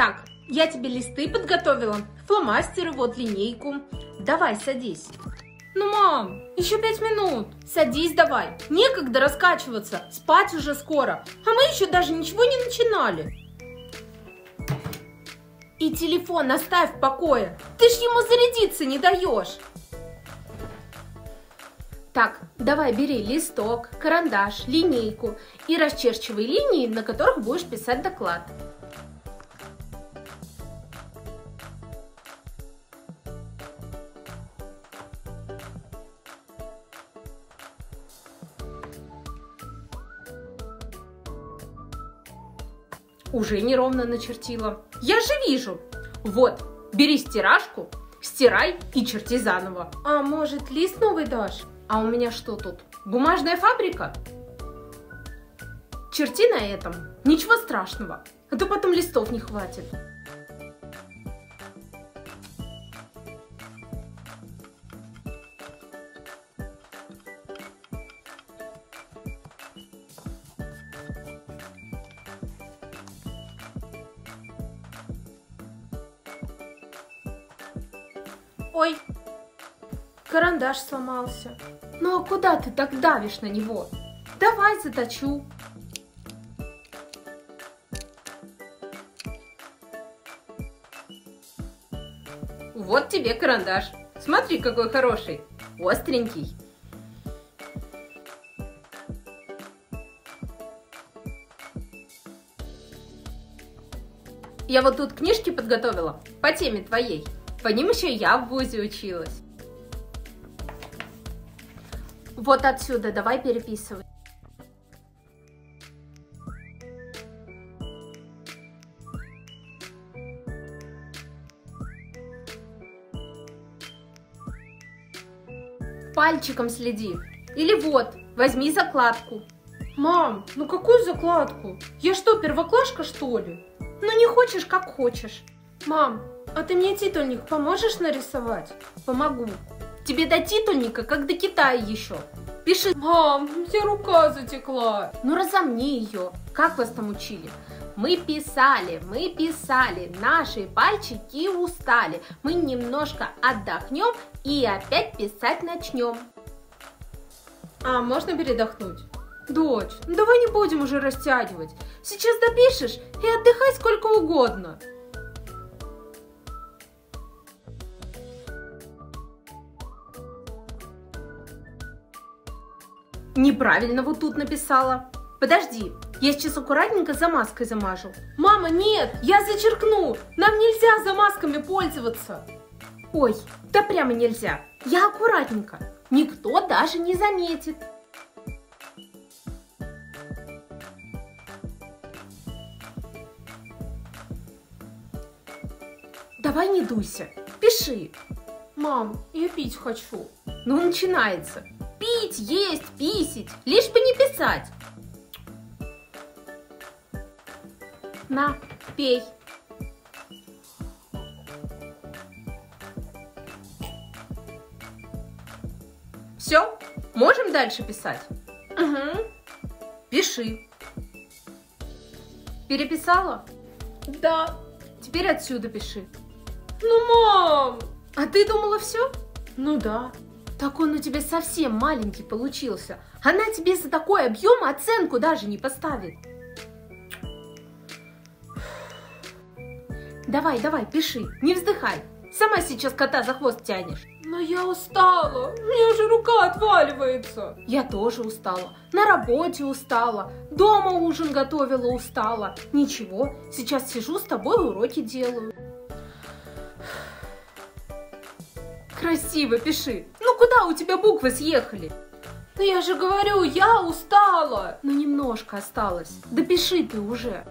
Так, я тебе листы подготовила, фломастеры, вот линейку. Давай, садись. Ну, мам, еще пять минут. Садись давай. Некогда раскачиваться, спать уже скоро. А мы еще даже ничего не начинали. И телефон оставь в покое. Ты ж ему зарядиться не даешь. Так, давай бери листок, карандаш, линейку и расчерчивай линии, на которых будешь писать доклад. Уже неровно начертила. Я же вижу. Вот, бери стиражку, стирай и черти заново. А может, лист новый дашь? А у меня что тут? Бумажная фабрика? Черти на этом. Ничего страшного. А то потом листов не хватит. Ой, карандаш сломался. Ну а куда ты так давишь на него? Давай заточу. Вот тебе карандаш. Смотри, какой хороший. Остренький. Я вот тут книжки подготовила по теме твоей. По ним еще я в ВУЗе училась. Вот отсюда давай переписывай. Пальчиком следи. Или вот, возьми закладку. Мам, ну какую закладку? Я что, первоклашка что ли? Ну не хочешь, как хочешь. Мам, а ты мне титульник поможешь нарисовать? Помогу. Тебе до титульника, как до Китая еще. Пиши. Мам, у меня рука затекла. Ну разомни ее. Как вас там учили? Мы писали, мы писали, наши пальчики устали. Мы немножко отдохнем и опять писать начнем. А можно передохнуть? Дочь, ну давай не будем уже растягивать. Сейчас допишешь и отдыхай сколько угодно. Неправильно вот тут написала. Подожди, я сейчас аккуратненько замазкой замажу. Мама, нет, я зачеркну. Нам нельзя замазками пользоваться. Ой, да прямо нельзя. Я аккуратненько. Никто даже не заметит. Давай не дуйся, пиши. Мам, я пить хочу. Ну, начинается. Пить, есть, писить, лишь бы не писать. На, пей. Все, можем дальше писать? Угу. Пиши. Переписала? Да. Теперь отсюда пиши. Ну, мам! А ты думала все? Ну да. Так он у тебя совсем маленький получился. Она тебе за такой объем оценку даже не поставит. Давай, давай, пиши, не вздыхай. Сама сейчас кота за хвост тянешь. Но я устала, у меня уже рука отваливается. Я тоже устала, на работе устала, дома ужин готовила устала. Ничего, сейчас сижу с тобой уроки делаю. Красиво пиши. Куда у тебя буквы съехали? Ну я же говорю, я устала. Ну немножко осталось. Допиши ты уже.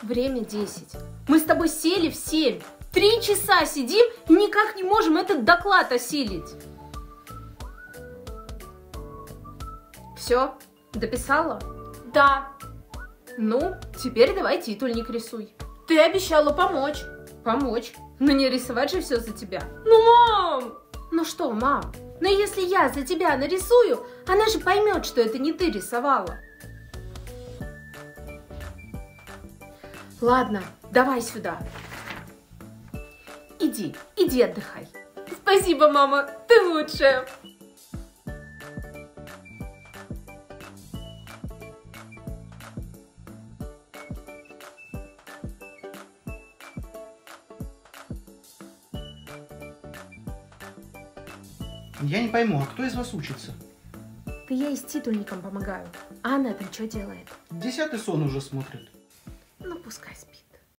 Время 10. Мы с тобой сели в 7. Три часа сидим и никак не можем этот доклад осилить. Все, дописала? Да. Ну, теперь давай титульник рисуй. Ты обещала помочь. Помочь? Но не рисовать же все за тебя. Ну, мам! Ну что, мам? Но если я за тебя нарисую, она же поймет, что это не ты рисовала. Ладно, давай сюда. Иди, иди отдыхай. Спасибо, мама, ты лучшая. Я не пойму, а кто из вас учится? Да я и с титульником помогаю. А она там что делает? Десятый сон уже смотрит. Ну, пускай спит.